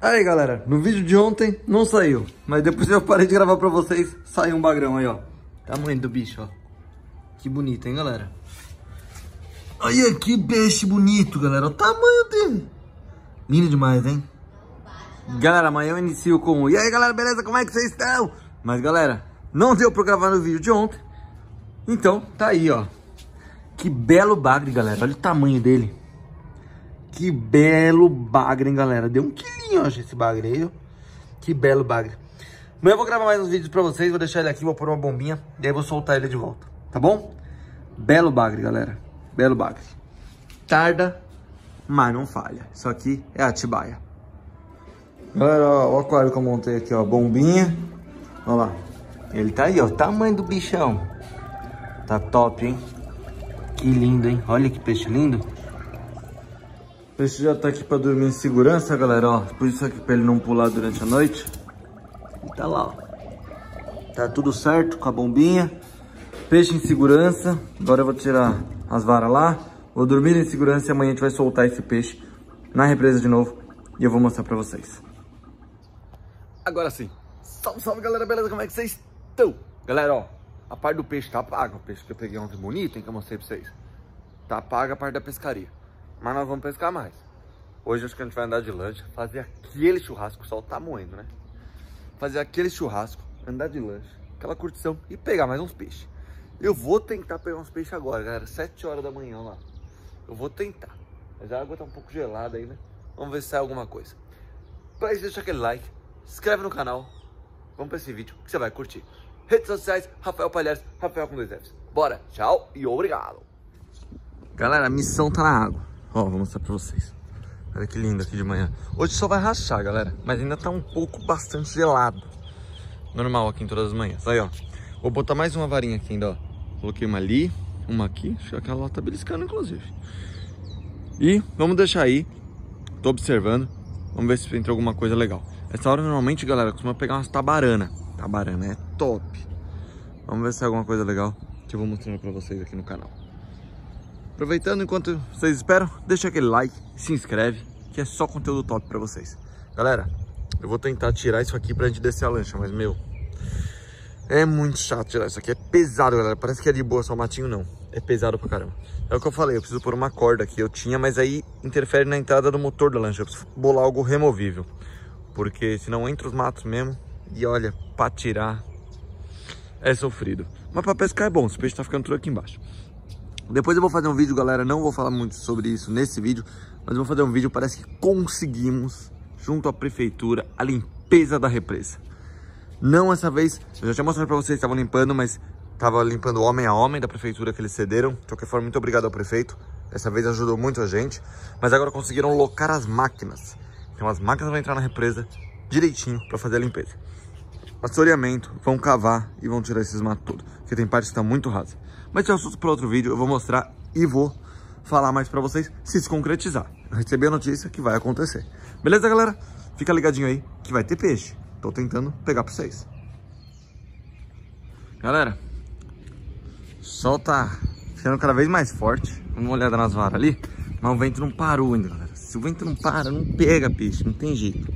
Aí, galera, no vídeo de ontem não saiu, mas depois eu parei de gravar pra vocês, saiu um bagrão aí, ó. Tamanho do bicho, ó. Que bonito, hein, galera? Olha que peixe bonito, galera. O tamanho dele. Lindo demais, hein? Galera, amanhã eu inicio com. E aí, galera, beleza? Como é que vocês estão? Mas, galera, não deu pra gravar no vídeo de ontem. Então, tá aí, ó. Que belo bagre, galera. Olha o tamanho dele. Que belo bagre, hein, galera. Deu um quilinho, hoje esse bagre aí. Que belo bagre. Amanhã eu vou gravar mais uns vídeos pra vocês. Vou deixar ele aqui, vou pôr uma bombinha. E aí vou soltar ele de volta, tá bom? Belo bagre, galera. Belo bagre. Tarda, mas não falha. Isso aqui é Atibaia. Galera, ó, o aquário que eu montei aqui, ó. Bombinha. Olha lá. Ele tá aí, ó. Tamanho do bichão. Tá top, hein? Que lindo, hein? Olha que peixe lindo. Peixe já tá aqui pra dormir em segurança, galera, ó. Por isso aqui pra ele não pular durante a noite. E tá lá, ó. Tá tudo certo com a bombinha. Peixe em segurança. Agora eu vou tirar as varas lá. Vou dormir em segurança e amanhã a gente vai soltar esse peixe na represa de novo. E eu vou mostrar pra vocês. Agora sim. Salve, salve, galera. Beleza? Como é que vocês estão? Galera, ó. A parte do peixe tá paga. O peixe que eu peguei ontem bonito, hein, que eu mostrei pra vocês. Tá paga a parte da pescaria. Mas nós vamos pescar mais. Hoje acho que a gente vai andar de lancha, fazer aquele churrasco, o sol tá moendo, né? Fazer aquele churrasco, andar de lancha, aquela curtição e pegar mais uns peixes. Eu vou tentar pegar uns peixes agora, galera, 7 horas da manhã lá. Eu vou tentar. Mas a água tá um pouco gelada aí, né? Vamos ver se sai alguma coisa. Pra isso, deixa aquele like, se inscreve no canal. Vamos pra esse vídeo que você vai curtir. Redes sociais, Rafael Palhares, Rafael com dois Fs. Bora, tchau e obrigado. Galera, a missão tá na água. Ó, vou mostrar pra vocês. Olha que lindo aqui de manhã. Hoje só vai rachar, galera. Mas ainda tá um pouco bastante gelado. Normal aqui em todas as manhãs. Aí, ó. Vou botar mais uma varinha aqui ainda, ó. Coloquei uma ali, uma aqui. Acho que aquela lá tá beliscando, inclusive. E vamos deixar aí. Tô observando. Vamos ver se entra alguma coisa legal. Essa hora, normalmente, galera, costuma pegar umas tabarana. Tabarana é top. Vamos ver se é alguma coisa legal que eu vou mostrando pra vocês aqui no canal. Aproveitando enquanto vocês esperam, deixa aquele like, se inscreve, que é só conteúdo top pra vocês. Galera, eu vou tentar tirar isso aqui pra gente descer a lancha, mas, meu, é muito chato tirar isso aqui. É pesado, galera. Parece que é de boa, só o matinho não. É pesado pra caramba. É o que eu falei, eu preciso pôr uma corda aqui. Eu tinha, mas aí interfere na entrada do motor da lancha. Eu preciso bolar algo removível. Porque senão entra os matos mesmo. E olha, pra tirar é sofrido. Mas pra pescar é bom, esse peixe tá ficando tudo aqui embaixo. Depois eu vou fazer um vídeo, galera, não vou falar muito sobre isso nesse vídeo, mas vou fazer um vídeo, parece que conseguimos, junto à prefeitura, a limpeza da represa. Não essa vez, eu já tinha mostrado pra vocês que estavam limpando, mas tava limpando homem a homem da prefeitura que eles cederam. De qualquer forma, muito obrigado ao prefeito, dessa vez ajudou muito a gente. Mas agora conseguiram locar as máquinas. Então as máquinas vão entrar na represa direitinho pra fazer a limpeza. Assoreamento, vão cavar e vão tirar esses matos todos, porque tem parte que tá muito rasa. Mas é assunto para outro vídeo, eu vou mostrar e vou falar mais para vocês se se concretizar. Eu recebi a notícia que vai acontecer. Beleza, galera? Fica ligadinho aí que vai ter peixe. Tô tentando pegar para vocês. Galera, o sol tá ficando cada vez mais forte. Dá uma olhada nas varas ali. Mas o vento não parou ainda, galera. Se o vento não para, não pega peixe, não tem jeito.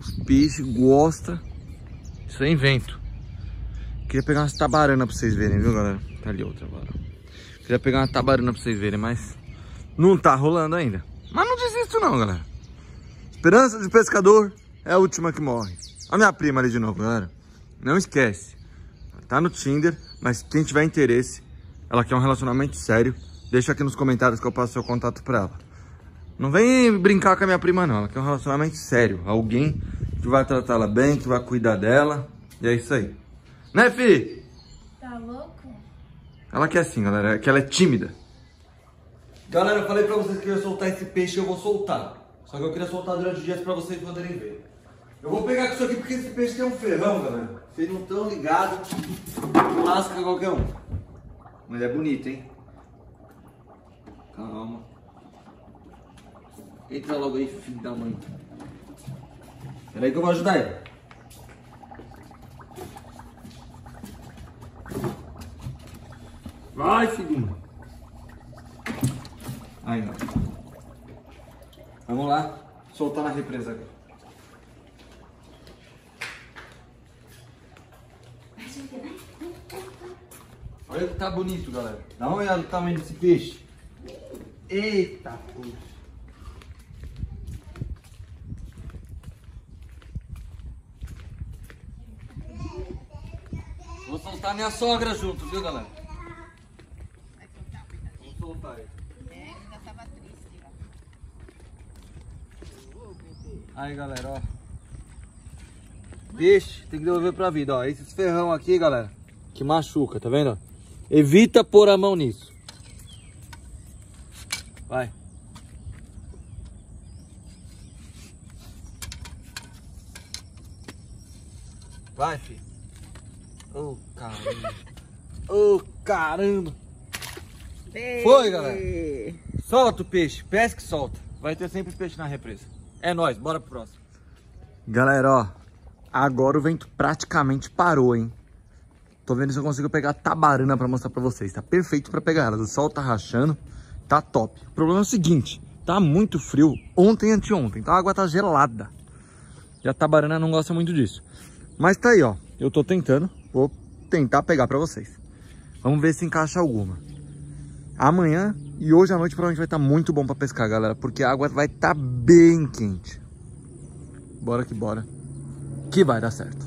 Os peixes gostam sem vento. Queria pegar umas tabaranas pra vocês verem, viu, galera? Tá ali outra vara. Queria pegar uma tabarana pra vocês verem, mas não tá rolando ainda. Mas não desisto não, galera. Esperança de pescador é a última que morre. A minha prima ali de novo, galera. Não esquece. Tá no Tinder, mas quem tiver interesse, ela quer um relacionamento sério, deixa aqui nos comentários que eu passo seu contato pra ela. Não vem brincar com a minha prima não, ela quer um relacionamento sério. Alguém que vai tratar ela bem, que vai cuidar dela. E é isso aí. Né, Fi? Tá louco? Ela quer assim, galera, que ela é tímida. Galera, eu falei pra vocês que eu ia soltar esse peixe, eu vou soltar. Só que eu queria soltar durante os dias pra vocês poderem ver. Eu vou pegar com isso aqui porque esse peixe tem um ferrão, galera. Vocês não estão ligados, lasca qualquer um. Mas é bonito, hein? Calma. Entra logo aí, filho da mãe. Peraí que eu vou ajudar ele. Vai, segunda. Aí não. Vamos lá. Soltar na represa agora. Olha que tá bonito, galera. Dá uma olhada no tamanho desse peixe. Eita, puxa. Vou soltar minha sogra junto, viu, galera? Aí, galera, ó. Peixe, tem que devolver pra vida, ó. Esses ferrão aqui, galera, que machuca, tá vendo? Evita pôr a mão nisso. Vai. Vai, filho. Ô, oh, caramba. Ô, oh, caramba. Foi, galera. Solta o peixe. Pesca e solta. Vai ter sempre peixe na represa. É nóis. Bora pro próximo. Galera, ó. Agora o vento praticamente parou, hein? Tô vendo se eu consigo pegar a tabarana pra mostrar pra vocês. Tá perfeito pra pegar ela. O sol tá rachando. Tá top. O problema é o seguinte. Tá muito frio. Ontem e anteontem. Então a água tá gelada. E a tabarana não gosta muito disso. Mas tá aí, ó. Eu tô tentando. Vou tentar pegar pra vocês. Vamos ver se encaixa alguma. Amanhã e hoje à noite provavelmente vai estar tá muito bom pra pescar, galera. Porque a água vai estar tá bem quente. Bora que bora. Que vai dar certo.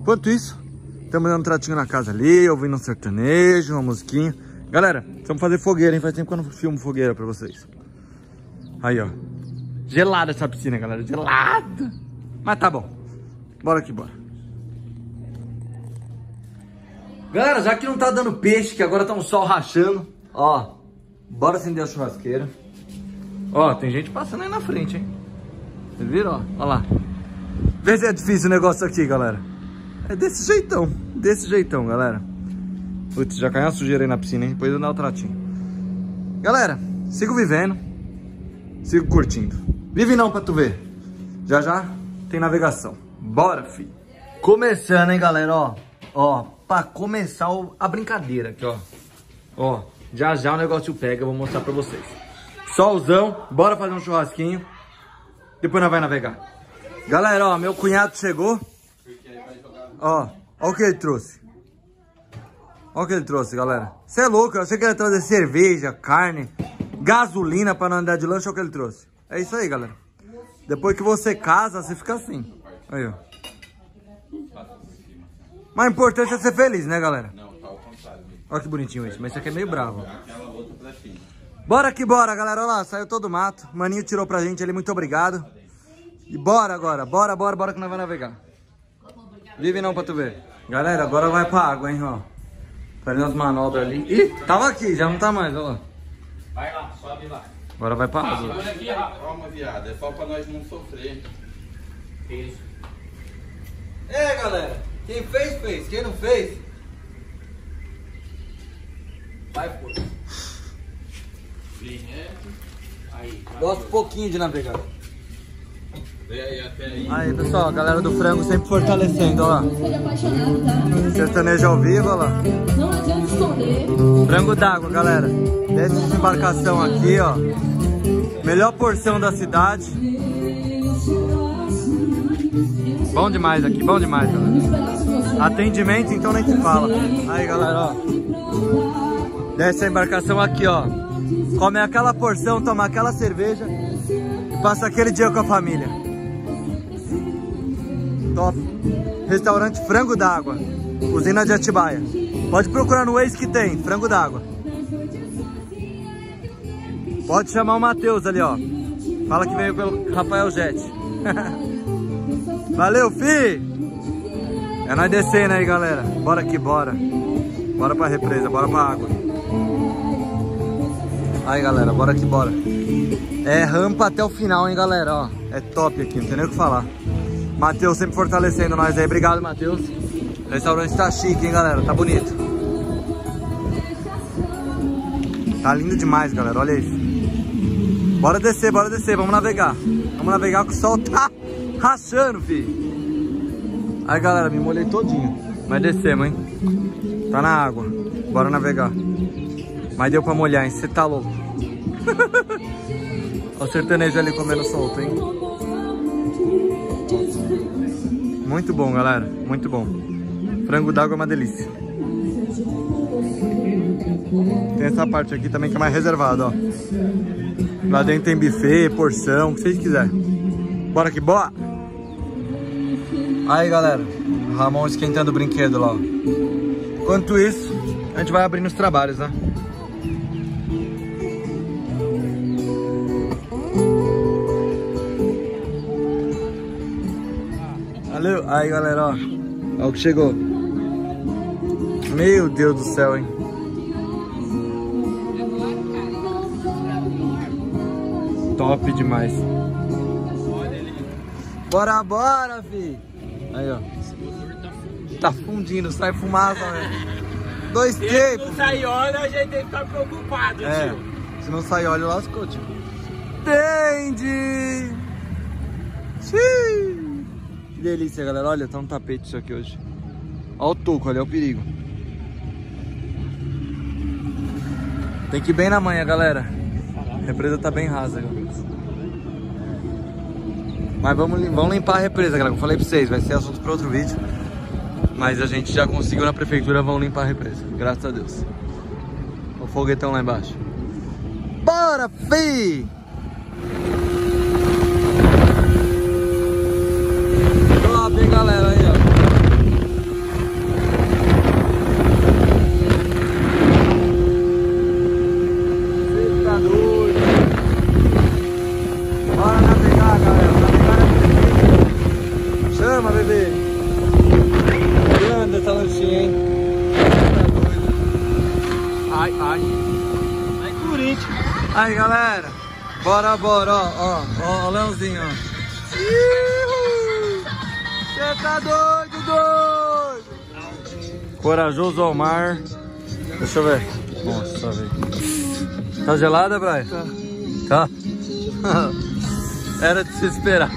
Enquanto isso, estamos dando um tratinho na casa ali, ouvindo um sertanejo, uma musiquinha. Galera, vamos fazer fogueira, hein? Faz tempo que eu não filmo fogueira pra vocês. Aí, ó. Gelada essa piscina, galera. Gelada. Mas tá bom. Bora que bora. Galera, já que não tá dando peixe, que agora tá um sol rachando, ó, bora acender a churrasqueira. Ó, tem gente passando aí na frente, hein? Vocês viram, ó? Ó lá. Vê se é difícil o negócio aqui, galera. É desse jeitão, desse jeitão, galera. Putz, já caiu uma sujeira aí na piscina, hein? Depois eu dar o tratinho. Galera, sigo vivendo, sigo curtindo. Vive não pra tu ver. Já já tem navegação. Bora, filho. Começando, hein, galera, ó. Ó, pra começar a brincadeira aqui, ó. Ó, já já o negócio pega, eu vou mostrar pra vocês. Solzão, bora fazer um churrasquinho. Depois nós vai navegar. Galera, ó, meu cunhado chegou. Ó, ó o que ele trouxe. Ó o que ele trouxe, galera. Você é louco, eu achei que ele ia trazer cerveja, carne, gasolina pra não andar de lanche, é o que ele trouxe. É isso aí, galera. Depois que você casa, você fica assim. Aí, ó. Mas o importante é ser feliz, né, galera? Não, tá ao contrário. Olha que bonitinho isso, mas esse aqui é meio bravo. Bora que bora, galera. Olha lá, saiu todo o mato. O maninho tirou pra gente ali, muito obrigado. E bora agora, bora, bora, bora que nós vamos navegar. Vive não pra tu ver. Galera, agora vai pra água, hein, ó. Fazendo as manobras ali. Ih, tava aqui, já não tá mais, ó lá. Vai lá, sobe lá. Agora vai pra água. Segura aqui, Calma, viado. É só pra nós não sofrer. Isso. É, galera. Quem fez, fez. Quem não fez... Vai, pô. Bem reto. Aí. Gosto um pouquinho de navegar. Vem aí, até aí. Aí, pessoal, a galera do frango sempre fortalecendo, ó lá. Sertanejo ao vivo, ó lá. Não adianta esconder. Frango d'água, galera. Desce essa embarcação aqui, ó. Melhor porção da cidade. Bom demais aqui, bom demais, galera. Atendimento, então nem se fala. Aí, galera, ó. Desce a embarcação aqui, ó. Come aquela porção, toma aquela cerveja e passa aquele dia com a família. Top. Restaurante Frango d'Água. Usina de Atibaia. Pode procurar no Waze que tem, frango d'água. Pode chamar o Matheus ali, ó. Fala que veio pelo Rafael Jet. Valeu, fi! É nós descendo aí, galera. Bora que bora. Bora pra represa, bora pra água. Aí, galera, bora que bora. É rampa até o final, hein, galera, ó. É top aqui, não tem nem o que falar. Matheus sempre fortalecendo nós aí. Obrigado, Matheus. O restaurante tá chique, hein, galera. Tá bonito. Tá lindo demais, galera. Olha isso. Bora descer, bora descer. Vamos navegar. Vamos navegar que o sol tá rachando, filho. Aí, galera, me molhei todinho. Mas descemos, hein. Tá na água. Bora navegar. Mas deu pra molhar, hein. Você tá louco. Olha o sertanejo ali comendo solto, hein. Muito bom, galera. Muito bom. Frango d'água é uma delícia. Tem essa parte aqui também que é mais reservada, ó. Lá dentro tem buffet, porção, o que vocês quiserem. Bora que bora! Aí, galera. Ramon esquentando o brinquedo lá. Enquanto isso, a gente vai abrindo os trabalhos, né? Valeu. Aí, galera, ó. Ó o que chegou. Meu Deus do céu, hein? Top demais. Bora, bora, fi. Aí, ó. Tá fundindo, sai fumaça, velho. Dois tempos. Se não sair óleo, a gente tem que ficar preocupado, É, tio. se não sair óleo, lascou, tio. Entende? Xiii. Que delícia, galera. Olha, tá um tapete isso aqui hoje. Olha o toco, olha o perigo. Tem que ir bem na manhã, galera. A represa tá bem rasa, galera. Mas vamos, vamos limpar a represa, galera. Como eu falei pra vocês, vai ser assunto para outro vídeo. Mas a gente já conseguiu na prefeitura, vão limpar a represa. Graças a Deus. O foguetão lá embaixo. Bora, fi! Top, hein, galera? Aí, ó. Cê tá doido. Bora navegar, galera. Navegar é perfeito. Chama, bebê. Grande essa lanchinha, hein? Cê tá doido. Ai, ai. Ai, Corinthians. Aí, galera. Bora, bora, ó, ó, ó, ó leãozinho, ó. Você tá doido, doido? Corajoso ao mar. Deixa eu ver. Nossa, velho. Tá gelada, Brian? Tá. Tá? Era de se esperar.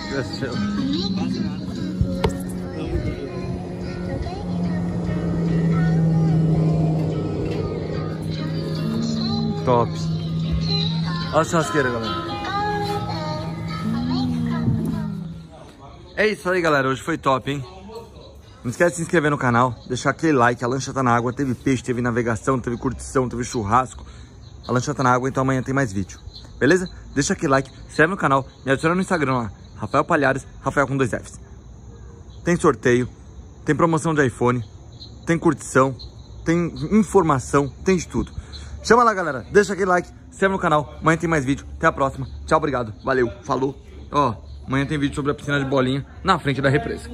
Top. Olha a churrasqueira, galera. É isso aí, galera. Hoje foi top, hein? Não esquece de se inscrever no canal, deixar aquele like. A lancha tá na água, teve peixe, teve navegação, teve curtição, teve churrasco. A lancha tá na água, então amanhã tem mais vídeo. Beleza? Deixa aquele like, inscreve no canal, me adiciona no Instagram lá. Rafael Palhares, Rafael com dois Fs. Tem sorteio, tem promoção de iPhone, tem curtição, tem informação, tem de tudo. Chama lá, galera. Deixa aquele like, se no canal. Amanhã tem mais vídeo. Até a próxima. Tchau, obrigado. Valeu. Falou. Ó, amanhã tem vídeo sobre a piscina de bolinha na frente da represa.